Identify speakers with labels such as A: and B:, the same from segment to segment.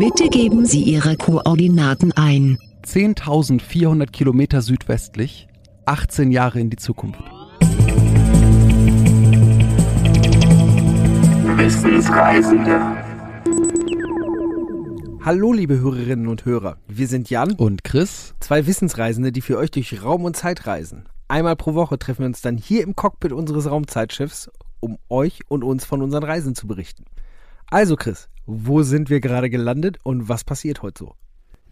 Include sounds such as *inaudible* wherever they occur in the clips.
A: Bitte geben Sie Ihre Koordinaten ein.
B: 10.400 Kilometer südwestlich, 18 Jahre in die Zukunft.
C: Wissensreisende.
D: Hallo liebe Hörerinnen und Hörer, wir sind Jan,
B: Und Chris?
D: zwei Wissensreisende, die für euch durch Raum und Zeit reisen. Einmal pro Woche treffen wir uns dann hier im Cockpit unseres Raumzeitschiffs, um euch und uns von unseren Reisen zu berichten. Also Chris, wo sind wir gerade gelandet und was passiert heute so?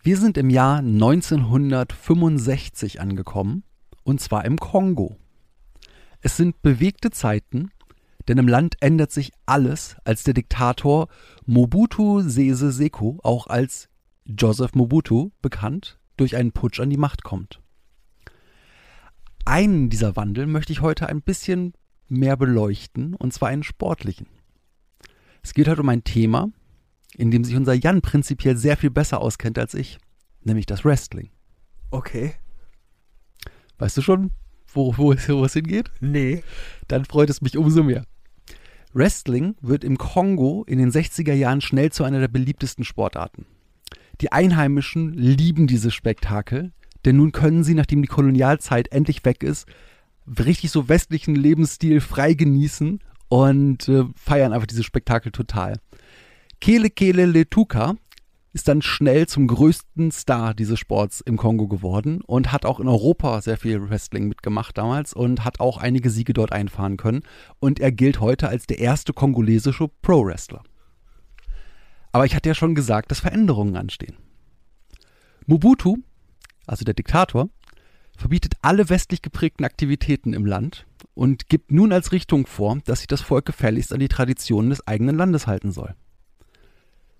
B: Wir sind im Jahr 1965 angekommen, und zwar im Kongo. Es sind bewegte Zeiten, denn im Land ändert sich alles, als der Diktator Mobutu Sese Seko, auch als Joseph Mobutu bekannt, durch einen Putsch an die Macht kommt. Einen dieser Wandel möchte ich heute ein bisschen mehr beleuchten, und zwar einen sportlichen. Es geht heute um ein Thema, in dem sich unser Jan prinzipiell sehr viel besser auskennt als ich, nämlich das Wrestling.
D: Okay.
B: Weißt du schon, wo, wo, es, wo es hingeht?
D: Nee.
B: Dann freut es mich umso mehr. Wrestling wird im Kongo in den 60er Jahren schnell zu einer der beliebtesten Sportarten. Die Einheimischen lieben dieses Spektakel, denn nun können sie, nachdem die Kolonialzeit endlich weg ist, richtig so westlichen Lebensstil frei genießen und äh, feiern einfach dieses Spektakel total. Kele Kele Letuka ist dann schnell zum größten Star dieses Sports im Kongo geworden und hat auch in Europa sehr viel Wrestling mitgemacht damals und hat auch einige Siege dort einfahren können. Und er gilt heute als der erste kongolesische Pro-Wrestler. Aber ich hatte ja schon gesagt, dass Veränderungen anstehen. Mobutu, also der Diktator, verbietet alle westlich geprägten Aktivitäten im Land und gibt nun als Richtung vor, dass sich das Volk gefälligst an die Traditionen des eigenen Landes halten soll.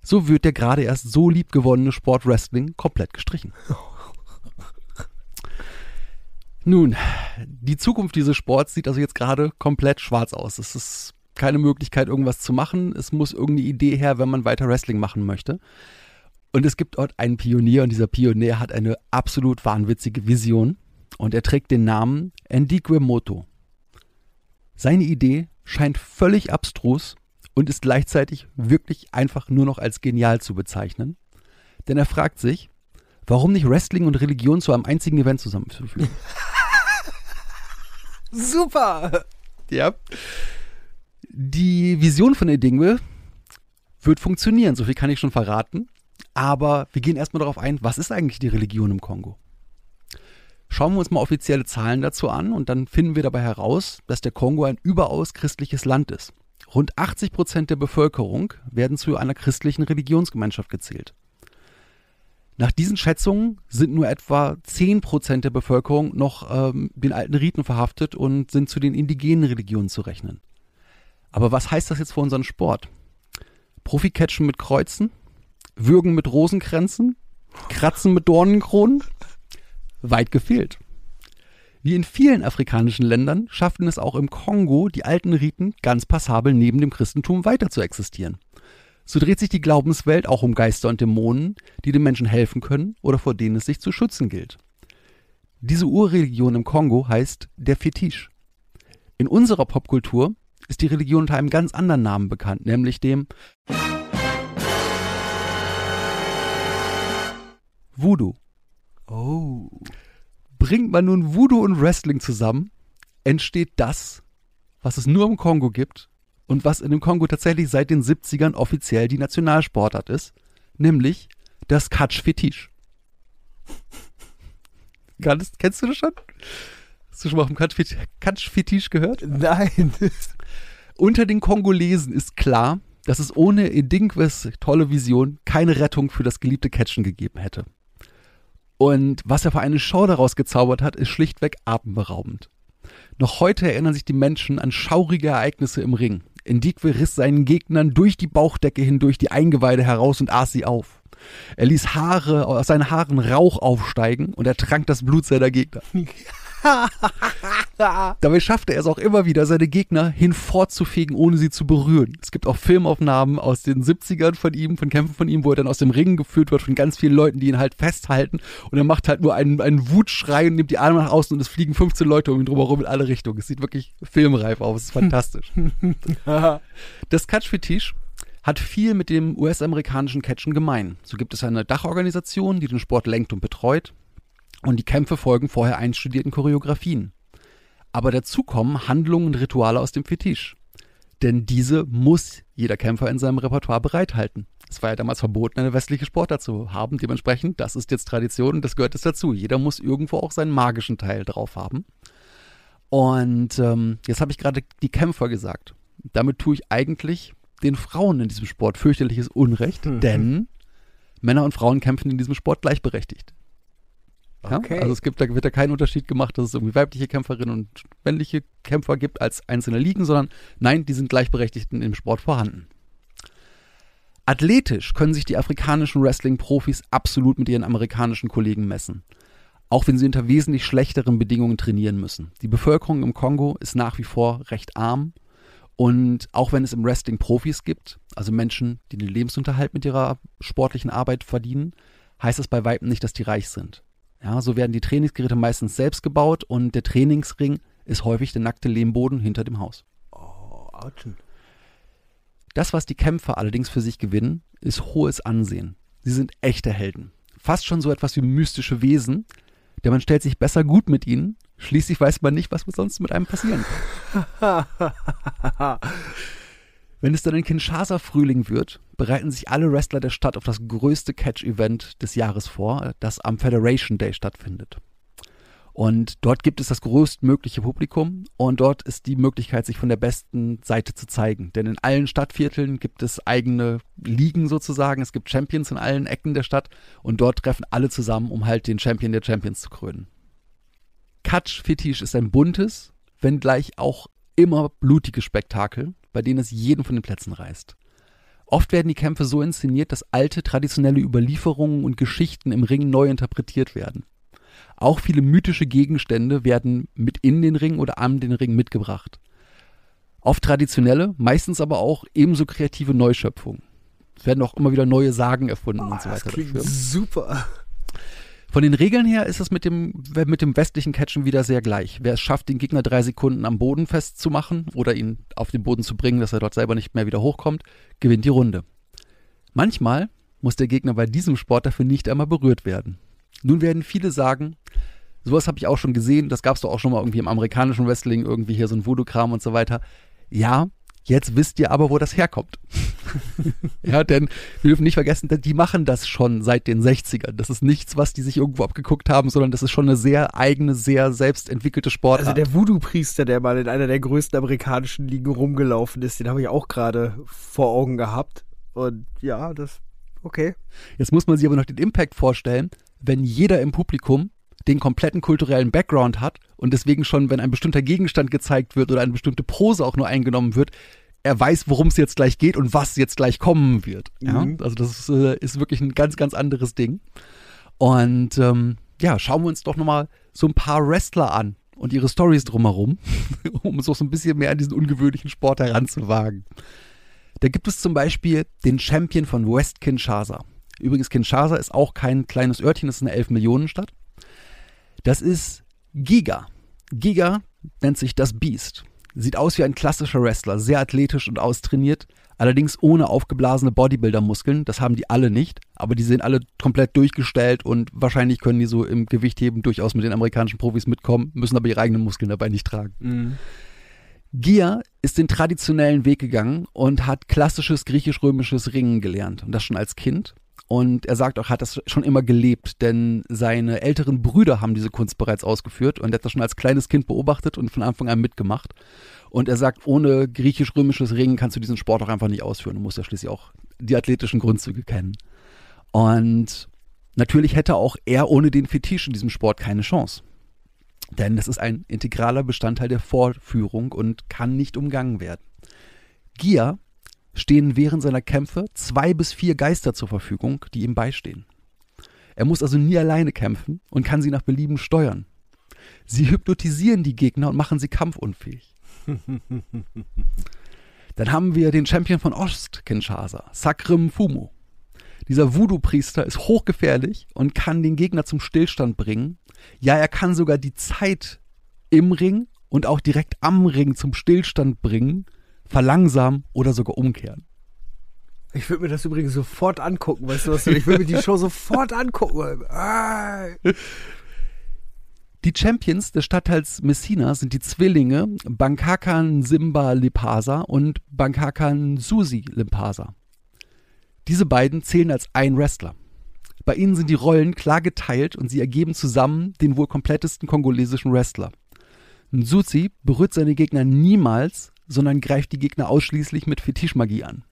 B: So wird der gerade erst so liebgewonnene Sport Wrestling komplett gestrichen. Nun, die Zukunft dieses Sports sieht also jetzt gerade komplett schwarz aus. Es ist keine Möglichkeit, irgendwas zu machen. Es muss irgendeine Idee her, wenn man weiter Wrestling machen möchte. Und es gibt dort einen Pionier und dieser Pionier hat eine absolut wahnwitzige Vision und er trägt den Namen Endique Moto. Seine Idee scheint völlig abstrus und ist gleichzeitig wirklich einfach nur noch als genial zu bezeichnen. Denn er fragt sich, warum nicht Wrestling und Religion zu einem einzigen Event zusammenzuführen? *laughs*
D: Super!
B: ja. Die Vision von Edingwe wird funktionieren, so viel kann ich schon verraten. Aber wir gehen erstmal darauf ein, was ist eigentlich die Religion im Kongo? Schauen wir uns mal offizielle Zahlen dazu an und dann finden wir dabei heraus, dass der Kongo ein überaus christliches Land ist. Rund 80 Prozent der Bevölkerung werden zu einer christlichen Religionsgemeinschaft gezählt. Nach diesen Schätzungen sind nur etwa 10 Prozent der Bevölkerung noch ähm, den alten Riten verhaftet und sind zu den indigenen Religionen zu rechnen. Aber was heißt das jetzt für unseren Sport? Profi-Catchen mit Kreuzen? Würgen mit Rosenkränzen? Kratzen mit Dornenkronen? Weit gefehlt. Wie in vielen afrikanischen Ländern schafften es auch im Kongo die alten Riten ganz passabel neben dem Christentum weiter zu existieren. So dreht sich die Glaubenswelt auch um Geister und Dämonen, die den Menschen helfen können oder vor denen es sich zu schützen gilt. Diese Urreligion im Kongo heißt der Fetisch. In unserer Popkultur ist die Religion unter einem ganz anderen Namen bekannt, nämlich dem Voodoo.
D: Oh.
B: Bringt man nun Voodoo und Wrestling zusammen, entsteht das, was es nur im Kongo gibt und was in dem Kongo tatsächlich seit den 70ern offiziell die Nationalsportart ist, nämlich das Catch Fetisch. *laughs* Kannst, kennst du das schon? Hast du schon mal vom Catch Fetisch- Catch Fetisch gehört?
D: Nein. *laughs*
B: Unter den Kongolesen ist klar, dass es ohne Edingwes tolle Vision keine Rettung für das geliebte Catchen gegeben hätte. Und was er für eine Show daraus gezaubert hat, ist schlichtweg atemberaubend. Noch heute erinnern sich die Menschen an schaurige Ereignisse im Ring. Indikwe riss seinen Gegnern durch die Bauchdecke hindurch die Eingeweide heraus und aß sie auf. Er ließ Haare, aus seinen Haaren Rauch aufsteigen und er trank das Blut seiner Gegner. *laughs* Dabei schaffte er es auch immer wieder, seine Gegner hinfortzufegen, ohne sie zu berühren. Es gibt auch Filmaufnahmen aus den 70ern von ihm, von Kämpfen von ihm, wo er dann aus dem Ring geführt wird von ganz vielen Leuten, die ihn halt festhalten. Und er macht halt nur einen, einen Wutschrei und nimmt die Arme nach außen und es fliegen 15 Leute um ihn drumherum in alle Richtungen. Es sieht wirklich filmreif aus. Es ist fantastisch. *laughs* Das Catch Fetisch hat viel mit dem US-amerikanischen Catchen gemein. So gibt es eine Dachorganisation, die den Sport lenkt und betreut. Und die Kämpfe folgen vorher einstudierten Choreografien. Aber dazu kommen Handlungen und Rituale aus dem Fetisch. Denn diese muss jeder Kämpfer in seinem Repertoire bereithalten. Es war ja damals verboten, eine westliche Sportart zu haben. Dementsprechend, das ist jetzt Tradition und das gehört jetzt dazu. Jeder muss irgendwo auch seinen magischen Teil drauf haben. Und ähm, jetzt habe ich gerade die Kämpfer gesagt. Damit tue ich eigentlich den Frauen in diesem Sport fürchterliches Unrecht,
D: Mhm.
B: denn Männer und Frauen kämpfen in diesem Sport gleichberechtigt. Ja?
D: Okay.
B: Also es gibt, da wird da kein Unterschied gemacht, dass es irgendwie weibliche Kämpferinnen und männliche Kämpfer gibt als einzelne Ligen, sondern nein, die sind gleichberechtigt in dem Sport vorhanden. Athletisch können sich die afrikanischen Wrestling-Profis absolut mit ihren amerikanischen Kollegen messen. Auch wenn sie unter wesentlich schlechteren Bedingungen trainieren müssen. Die Bevölkerung im Kongo ist nach wie vor recht arm. Und auch wenn es im Wrestling Profis gibt, also Menschen, die den Lebensunterhalt mit ihrer sportlichen Arbeit verdienen, heißt es bei Weitem nicht, dass die reich sind. Ja, so werden die Trainingsgeräte meistens selbst gebaut und der Trainingsring ist häufig der nackte Lehmboden hinter dem Haus.
D: Oh, Autschen.
B: Das, was die Kämpfer allerdings für sich gewinnen, ist hohes Ansehen. Sie sind echte Helden. Fast schon so etwas wie mystische Wesen, denn man stellt sich besser gut mit ihnen. Schließlich weiß man nicht, was sonst mit einem passieren kann. *laughs* Wenn es dann in Kinshasa Frühling wird, bereiten sich alle Wrestler der Stadt auf das größte Catch-Event des Jahres vor, das am Federation Day stattfindet. Und dort gibt es das größtmögliche Publikum und dort ist die Möglichkeit, sich von der besten Seite zu zeigen. Denn in allen Stadtvierteln gibt es eigene Ligen sozusagen. Es gibt Champions in allen Ecken der Stadt und dort treffen alle zusammen, um halt den Champion der Champions zu krönen. Catch Fetisch ist ein buntes, wenngleich auch immer blutiges Spektakel, bei denen es jeden von den Plätzen reißt. Oft werden die Kämpfe so inszeniert, dass alte traditionelle Überlieferungen und Geschichten im Ring neu interpretiert werden. Auch viele mythische Gegenstände werden mit in den Ring oder an den Ring mitgebracht. Oft traditionelle, meistens aber auch ebenso kreative Neuschöpfungen. Es werden auch immer wieder neue Sagen erfunden und so
D: das
B: weiter.
D: klingt
B: dafür.
D: super.
B: Von den Regeln her ist es mit dem, mit dem westlichen Catchen wieder sehr gleich. Wer es schafft, den Gegner drei Sekunden am Boden festzumachen oder ihn auf den Boden zu bringen, dass er dort selber nicht mehr wieder hochkommt, gewinnt die Runde. Manchmal muss der Gegner bei diesem Sport dafür nicht einmal berührt werden. Nun werden viele sagen, sowas habe ich auch schon gesehen, das gab es doch auch schon mal irgendwie im amerikanischen Wrestling, irgendwie hier so ein Voodoo-Kram und so weiter. Ja, jetzt wisst ihr aber, wo das herkommt. *laughs* ja, denn wir dürfen nicht vergessen, die machen das schon seit den 60ern. Das ist nichts, was die sich irgendwo abgeguckt haben, sondern das ist schon eine sehr eigene, sehr selbst entwickelte Sportart.
D: Also der Voodoo-Priester, der mal in einer der größten amerikanischen Ligen rumgelaufen ist, den habe ich auch gerade vor Augen gehabt. Und ja, das, okay.
B: Jetzt muss man sich aber noch den Impact vorstellen, wenn jeder im Publikum den kompletten kulturellen Background hat und deswegen schon, wenn ein bestimmter Gegenstand gezeigt wird oder eine bestimmte Pose auch nur eingenommen wird, er weiß, worum es jetzt gleich geht und was jetzt gleich kommen wird. Ja?
D: Mhm.
B: Also das ist, äh, ist wirklich ein ganz, ganz anderes Ding. Und ähm, ja, schauen wir uns doch nochmal so ein paar Wrestler an und ihre Stories drumherum, *laughs* um uns auch so ein bisschen mehr an diesen ungewöhnlichen Sport heranzuwagen. Da gibt es zum Beispiel den Champion von West Kinshasa. Übrigens, Kinshasa ist auch kein kleines Örtchen, das ist eine 11-Millionen-Stadt. Das ist Giga. Giga nennt sich das Beast. Sieht aus wie ein klassischer Wrestler, sehr athletisch und austrainiert, allerdings ohne aufgeblasene Bodybuilder-Muskeln. Das haben die alle nicht, aber die sind alle komplett durchgestellt und wahrscheinlich können die so im Gewichtheben durchaus mit den amerikanischen Profis mitkommen, müssen aber ihre eigenen Muskeln dabei nicht tragen. Gia ist den traditionellen Weg gegangen und hat klassisches griechisch-römisches Ringen gelernt und das schon als Kind. Und er sagt auch, hat das schon immer gelebt, denn seine älteren Brüder haben diese Kunst bereits ausgeführt und er hat das schon als kleines Kind beobachtet und von Anfang an mitgemacht. Und er sagt, ohne griechisch-römisches Ringen kannst du diesen Sport auch einfach nicht ausführen. Du musst ja schließlich auch die athletischen Grundzüge kennen. Und natürlich hätte auch er ohne den Fetisch in diesem Sport keine Chance. Denn das ist ein integraler Bestandteil der Vorführung und kann nicht umgangen werden. Gia stehen während seiner Kämpfe zwei bis vier Geister zur Verfügung, die ihm beistehen. Er muss also nie alleine kämpfen und kann sie nach Belieben steuern. Sie hypnotisieren die Gegner und machen sie kampfunfähig. *laughs* Dann haben wir den Champion von Ost-Kinshasa, Sakrim Fumo. Dieser Voodoo-Priester ist hochgefährlich und kann den Gegner zum Stillstand bringen. Ja, er kann sogar die Zeit im Ring und auch direkt am Ring zum Stillstand bringen, verlangsamen oder sogar umkehren.
D: Ich würde mir das übrigens sofort angucken, weißt du was? Ich würde mir die Show sofort angucken. Ah.
B: Die Champions des Stadtteils Messina sind die Zwillinge Bankakan Simba Lipasa und Bankakan Susi Limpasa. Diese beiden zählen als ein Wrestler. Bei ihnen sind die Rollen klar geteilt und sie ergeben zusammen den wohl komplettesten kongolesischen Wrestler. Nsuzi berührt seine Gegner niemals, sondern greift die Gegner ausschließlich mit Fetischmagie an.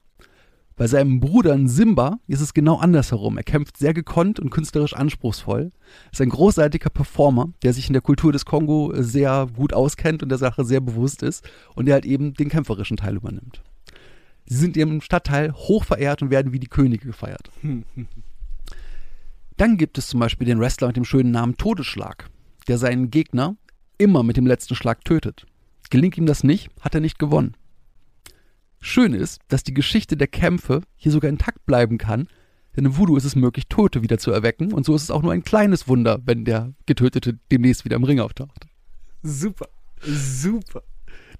B: Bei seinem Bruder Simba ist es genau andersherum. Er kämpft sehr gekonnt und künstlerisch anspruchsvoll. Ist ein großartiger Performer, der sich in der Kultur des Kongo sehr gut auskennt und der Sache sehr bewusst ist und der halt eben den kämpferischen Teil übernimmt. Sie sind im Stadtteil hoch verehrt und werden wie die Könige gefeiert. Dann gibt es zum Beispiel den Wrestler mit dem schönen Namen Todesschlag, der seinen Gegner immer mit dem letzten Schlag tötet. Gelingt ihm das nicht, hat er nicht gewonnen. Schön ist, dass die Geschichte der Kämpfe hier sogar intakt bleiben kann, denn im Voodoo ist es möglich, Tote wieder zu erwecken und so ist es auch nur ein kleines Wunder, wenn der Getötete demnächst wieder im Ring auftaucht.
D: Super, super.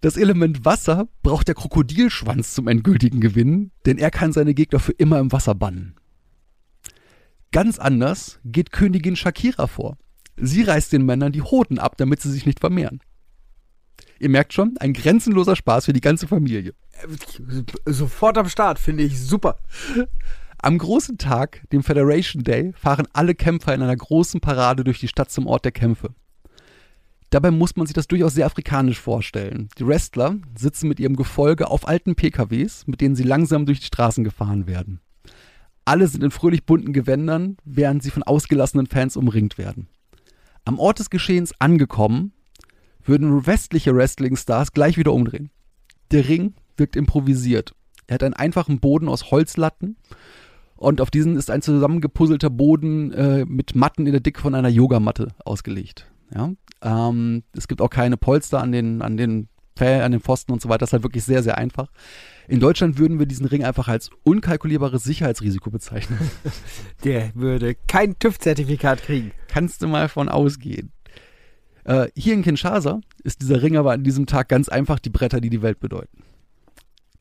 B: Das Element Wasser braucht der Krokodilschwanz zum endgültigen Gewinn, denn er kann seine Gegner für immer im Wasser bannen. Ganz anders geht Königin Shakira vor. Sie reißt den Männern die Hoden ab, damit sie sich nicht vermehren. Ihr merkt schon, ein grenzenloser Spaß für die ganze Familie.
D: Sofort am Start, finde ich super.
B: Am großen Tag, dem Federation Day, fahren alle Kämpfer in einer großen Parade durch die Stadt zum Ort der Kämpfe. Dabei muss man sich das durchaus sehr afrikanisch vorstellen. Die Wrestler sitzen mit ihrem Gefolge auf alten PKWs, mit denen sie langsam durch die Straßen gefahren werden. Alle sind in fröhlich bunten Gewändern, während sie von ausgelassenen Fans umringt werden. Am Ort des Geschehens angekommen, würden westliche Wrestling-Stars gleich wieder umdrehen. Der Ring wirkt improvisiert. Er hat einen einfachen Boden aus Holzlatten und auf diesen ist ein zusammengepuzzelter Boden äh, mit Matten in der Dicke von einer Yogamatte ausgelegt. Ja? Ähm, es gibt auch keine Polster an den, an den Pfähl, an den Pfosten und so weiter. Das ist halt wirklich sehr, sehr einfach. In Deutschland würden wir diesen Ring einfach als unkalkulierbares Sicherheitsrisiko bezeichnen. *laughs*
D: Der würde kein TÜV-Zertifikat kriegen.
B: Kannst du mal von ausgehen. Äh, hier in Kinshasa ist dieser Ring aber an diesem Tag ganz einfach die Bretter, die die Welt bedeuten.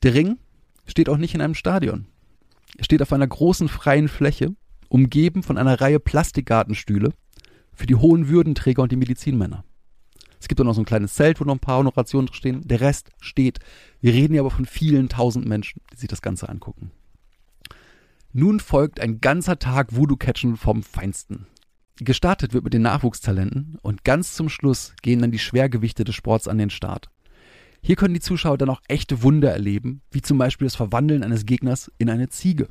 B: Der Ring steht auch nicht in einem Stadion. Er steht auf einer großen freien Fläche, umgeben von einer Reihe Plastikgartenstühle für die hohen Würdenträger und die Medizinmänner. Es gibt auch noch so ein kleines Zelt, wo noch ein paar Honorationen stehen. Der Rest steht. Wir reden hier aber von vielen tausend Menschen, die sich das Ganze angucken. Nun folgt ein ganzer Tag Voodoo-Catchen vom Feinsten. Gestartet wird mit den Nachwuchstalenten und ganz zum Schluss gehen dann die Schwergewichte des Sports an den Start. Hier können die Zuschauer dann auch echte Wunder erleben, wie zum Beispiel das Verwandeln eines Gegners in eine Ziege.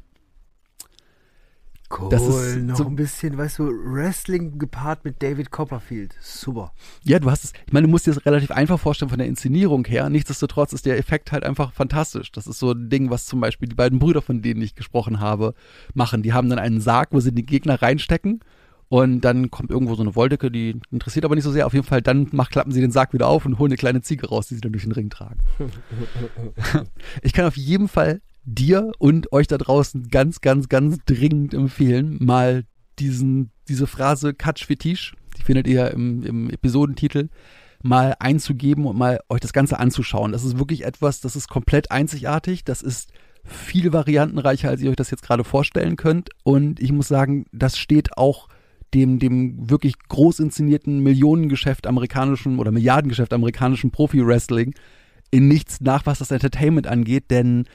D: Cool,
B: Das ist
D: noch
B: so-
D: ein bisschen, weißt du, Wrestling gepaart mit David Copperfield. Super.
B: Ja, du hast es, ich meine, du musst dir das relativ einfach vorstellen von der Inszenierung her. Nichtsdestotrotz ist der Effekt halt einfach fantastisch. Das ist so ein Ding, was zum Beispiel die beiden Brüder, von denen ich gesprochen habe, machen. Die haben dann einen Sarg, wo sie die Gegner reinstecken und dann kommt irgendwo so eine Wolldecke, die interessiert aber nicht so sehr. Auf jeden Fall, dann macht, klappen sie den Sarg wieder auf und holen eine kleine Ziege raus, die sie dann durch den Ring tragen. *laughs* ich kann auf jeden Fall dir und euch da draußen ganz, ganz, ganz dringend empfehlen, mal diesen, diese Phrase Katsch Fetisch, die findet ihr im, im Episodentitel, mal einzugeben und mal euch das Ganze anzuschauen. Das ist wirklich etwas, das ist komplett einzigartig. Das ist viel variantenreicher, als ihr euch das jetzt gerade vorstellen könnt. Und ich muss sagen, das steht auch dem, dem wirklich groß inszenierten Millionengeschäft amerikanischen oder Milliardengeschäft amerikanischen Profi-Wrestling in nichts nach, was das Entertainment angeht, denn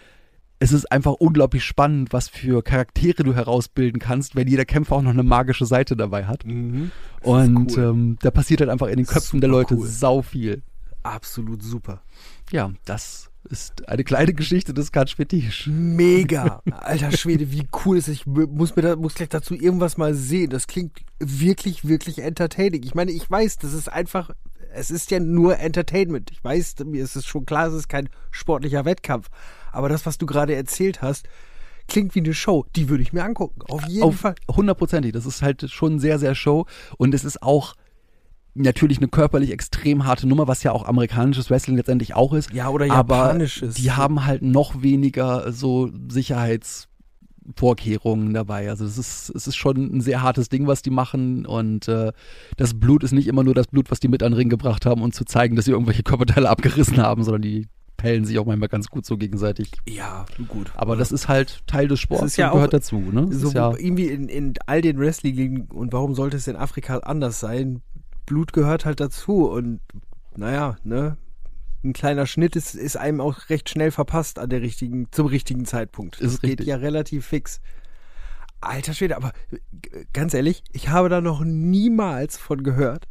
B: es ist einfach unglaublich spannend, was für Charaktere du herausbilden kannst, wenn jeder Kämpfer auch noch eine magische Seite dabei hat.
D: Mhm.
B: Und
D: cool.
B: ähm, da passiert halt einfach in den Köpfen der Leute
D: cool.
B: sau viel.
D: Absolut super.
B: Ja, das ist eine kleine Geschichte des Katsch Fetisch.
D: Mega. *laughs* Alter Schwede, wie cool ist es. Ich mu- muss mir da, muss gleich dazu irgendwas mal sehen. Das klingt wirklich, wirklich entertaining. Ich meine, ich weiß, das ist einfach, es ist ja nur Entertainment. Ich weiß, mir ist es schon klar, es ist kein sportlicher Wettkampf. Aber das, was du gerade erzählt hast, klingt wie eine Show. Die würde ich mir angucken. Auf jeden
B: Auf
D: Fall.
B: hundertprozentig. Das ist halt schon sehr, sehr Show. Und es ist auch natürlich eine körperlich extrem harte Nummer, was ja auch amerikanisches Wrestling letztendlich auch ist.
D: Ja, oder
B: Aber
D: japanisches.
B: die haben halt noch weniger so Sicherheitsvorkehrungen dabei. Also es ist, es ist schon ein sehr hartes Ding, was die machen. Und äh, das Blut ist nicht immer nur das Blut, was die mit an den Ring gebracht haben, um zu zeigen, dass sie irgendwelche Körperteile *laughs* abgerissen haben, sondern die pellen sich auch manchmal ganz gut so gegenseitig.
D: Ja, gut.
B: Aber das ist halt Teil des Sports
D: ist ja
B: und gehört
D: auch
B: dazu. Ne? Das
D: so
B: ist ja,
D: irgendwie in, in all den Wrestling-Ligen und warum sollte es in Afrika anders sein? Blut gehört halt dazu und naja, ne? Ein kleiner Schnitt ist, ist einem auch recht schnell verpasst an der richtigen, zum richtigen Zeitpunkt. Das geht
B: richtig.
D: ja relativ fix. Alter Schwede, aber ganz ehrlich, ich habe da noch niemals von gehört.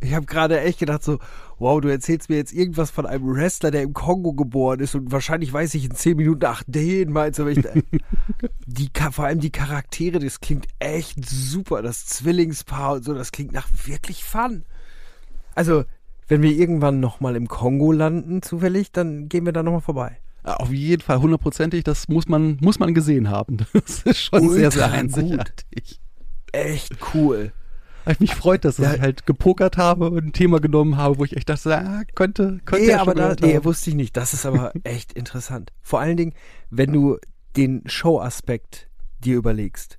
D: Ich habe gerade echt gedacht so, wow, du erzählst mir jetzt irgendwas von einem Wrestler, der im Kongo geboren ist und wahrscheinlich weiß ich in zehn Minuten, ach, den meinst du, ich, *laughs* die, vor allem die Charaktere, das klingt echt super. Das Zwillingspaar und so, das klingt nach wirklich Fun. Also, wenn wir irgendwann nochmal im Kongo landen, zufällig, dann gehen wir da nochmal vorbei.
B: auf jeden Fall hundertprozentig, das muss man, muss man gesehen haben. *laughs* Das ist schon sehr, sehr
D: Ultra
B: einzigartig.
D: Echt cool.
B: Ich mich freut, dass
D: Ja.
B: ich halt gepokert habe und ein Thema genommen habe, wo ich echt dachte, ah, könnte, könnte
D: Nee,
B: er
D: aber da, nee, wusste ich nicht. Das ist aber *laughs* echt interessant. Vor allen Dingen, wenn du den Show-Aspekt dir überlegst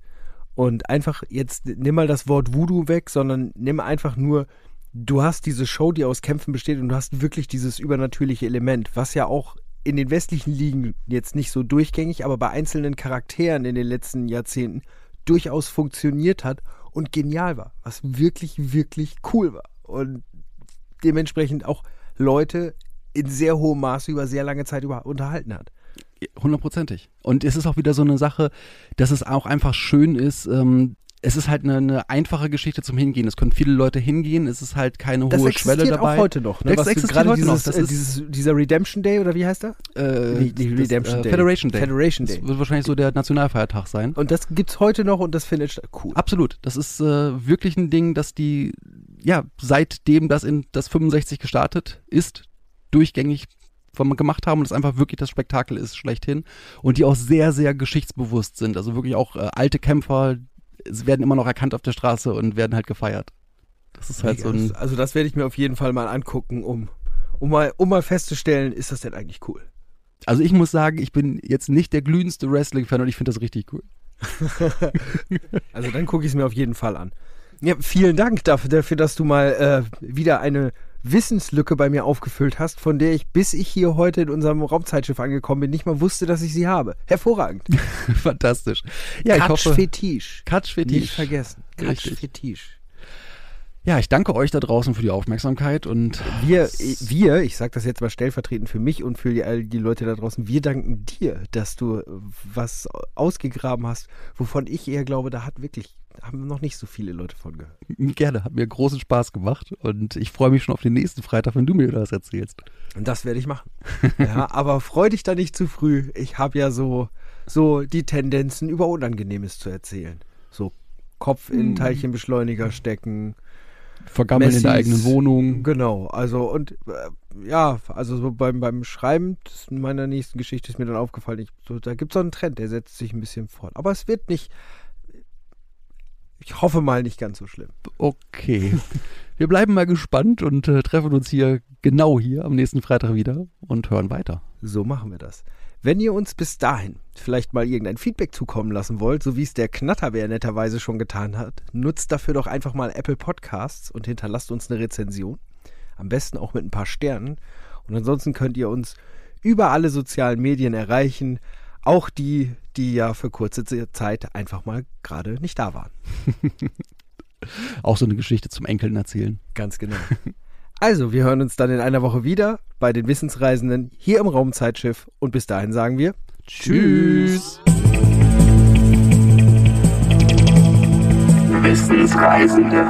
D: und einfach jetzt nimm mal das Wort Voodoo weg, sondern nimm einfach nur, du hast diese Show, die aus Kämpfen besteht und du hast wirklich dieses übernatürliche Element, was ja auch in den westlichen Ligen jetzt nicht so durchgängig, aber bei einzelnen Charakteren in den letzten Jahrzehnten durchaus funktioniert hat und genial war, was wirklich, wirklich cool war. Und dementsprechend auch Leute in sehr hohem Maße über sehr lange Zeit unterhalten hat.
B: Hundertprozentig. Und es ist auch wieder so eine Sache, dass es auch einfach schön ist. Ähm, es ist halt eine, eine einfache Geschichte zum Hingehen. Es können viele Leute hingehen. Es ist halt keine
D: Das
B: hohe Schwelle dabei.
D: auch heute noch. Ne?
B: Das
D: Was
B: existiert
D: gerade
B: heute
D: dieses,
B: noch. Das
D: äh,
B: ist-
D: dieses, dieser Redemption Day oder wie heißt er?
B: Äh,
D: nicht
B: das,
D: Redemption
B: äh,
D: Day.
B: Federation Day.
D: Federation
B: Das
D: Day.
B: wird wahrscheinlich so der Nationalfeiertag sein.
D: Und das gibt's heute noch und das findet statt. Cool.
B: Absolut. Das ist äh, wirklich ein Ding, dass die, ja, seitdem das in das 65 gestartet ist, durchgängig gemacht haben und es einfach wirklich das Spektakel ist schlechthin und die auch sehr, sehr geschichtsbewusst sind. Also wirklich auch äh, alte Kämpfer werden immer noch erkannt auf der Straße und werden halt gefeiert. Das ist halt so ein,
D: also das werde ich mir auf jeden Fall mal angucken, um, um, mal, um mal festzustellen, ist das denn eigentlich cool?
B: also ich muss sagen, ich bin jetzt nicht der glühendste Wrestling-Fan und ich finde das richtig cool. *laughs*
D: Also dann gucke ich es mir auf jeden Fall an. Ja, vielen Dank dafür, dafür dass du mal äh, wieder eine Wissenslücke bei mir aufgefüllt hast, von der ich, bis ich hier heute in unserem Raumzeitschiff angekommen bin, nicht mal wusste, dass ich sie habe. Hervorragend. *laughs*
B: Fantastisch. Ja, ich hoffe,
D: Fetisch.
B: Katsch
D: Nicht
B: Fetisch.
D: vergessen.
B: Richtig.
D: Fetisch.
B: Ja, ich danke euch da draußen für die Aufmerksamkeit und
D: Wir, wir, ich sage das jetzt mal stellvertretend für mich und für die, all die Leute da draußen, wir danken dir, dass du was ausgegraben hast, wovon ich eher glaube, da hat wirklich, haben noch nicht so viele Leute von gehört. *laughs*
B: Gerne, hat mir großen Spaß gemacht und ich freue mich schon auf den nächsten Freitag, wenn du mir das erzählst.
D: Und das werde ich machen. *laughs* ja, aber freu dich da nicht zu früh. Ich habe ja so, so die Tendenzen, über Unangenehmes zu erzählen. So Kopf in Teilchenbeschleuniger stecken.
B: Vergammeln in der
D: Messis.
B: eigenen Wohnung.
D: Genau, also und äh, ja, also so beim, beim Schreiben meiner nächsten Geschichte ist mir dann aufgefallen, ich, so, da gibt es so einen Trend, der setzt sich ein bisschen fort. Aber es wird nicht, ich hoffe mal nicht ganz so schlimm.
B: Okay. *laughs* Wir bleiben mal gespannt und äh, treffen uns hier genau hier am nächsten Freitag wieder und hören weiter.
D: So machen wir das. Wenn ihr uns bis dahin vielleicht mal irgendein Feedback zukommen lassen wollt, so wie es der Knatterbär netterweise schon getan hat, nutzt dafür doch einfach mal Apple Podcasts und hinterlasst uns eine Rezension. Am besten auch mit ein paar Sternen. Und ansonsten könnt ihr uns über alle sozialen Medien erreichen. Auch die, die ja für kurze Zeit einfach mal gerade nicht da waren. *laughs*
B: Auch so eine Geschichte zum Enkeln erzählen.
D: Ganz genau. Also, wir hören uns dann in einer Woche wieder bei den Wissensreisenden hier im Raumzeitschiff. Und bis dahin sagen wir
B: Tschüss.
C: Wissensreisende.